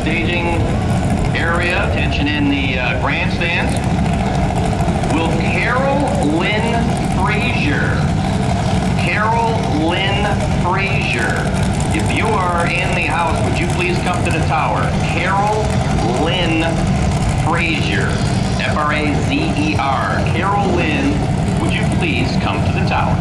Staging area, attention in the uh, grandstands. Will Carol Lynn Frazier, Carol Lynn Frazier, if you are in the house, would you please come to the tower? Carol Lynn Frazier, F-R-A-Z-E-R. Carol Lynn, would you please come to the tower?